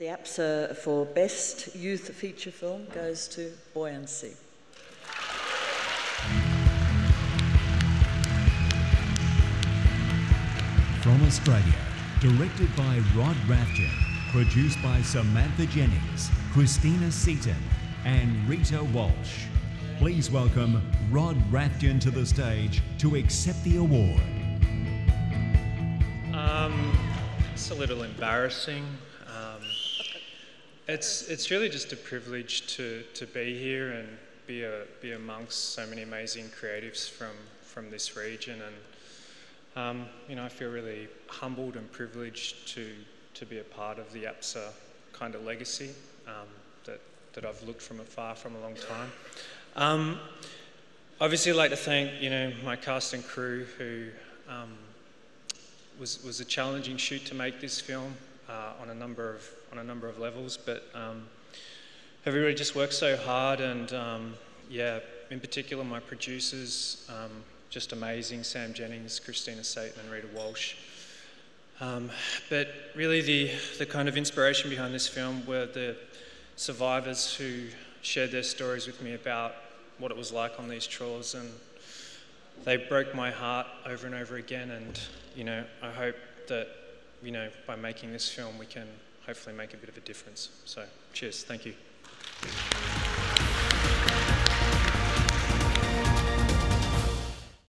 The APSA for Best Youth Feature Film goes to Buoyancy. From Australia, directed by Rodd Rathjen, produced by Samantha Jennings, Kristina Ceyton, and Rita Walsh. Please welcome Rodd Rathjen to the stage to accept the award. Um, it's a little embarrassing. Um, it's it's really just a privilege to, to be here and be a, be amongst so many amazing creatives from from this region, and um, you know I feel really humbled and privileged to to be a part of the APSA kind of legacy um, that that I've looked from afar from a long time. Um, obviously, I'd like to thank you know my cast and crew who um, was was a challenging shoot to make this film uh, on a number of on a number of levels, but um, everybody just worked so hard, and um, yeah, in particular my producers, um, just amazing: Sam Jennings, Kristina Ceyton, and Rita Walsh. Um, but really, the the kind of inspiration behind this film were the survivors who shared their stories with me about what it was like on these trawls, and they broke my heart over and over again. And you know, I hope that you know by making this film we can hopefully make a bit of a difference. So, cheers, thank you.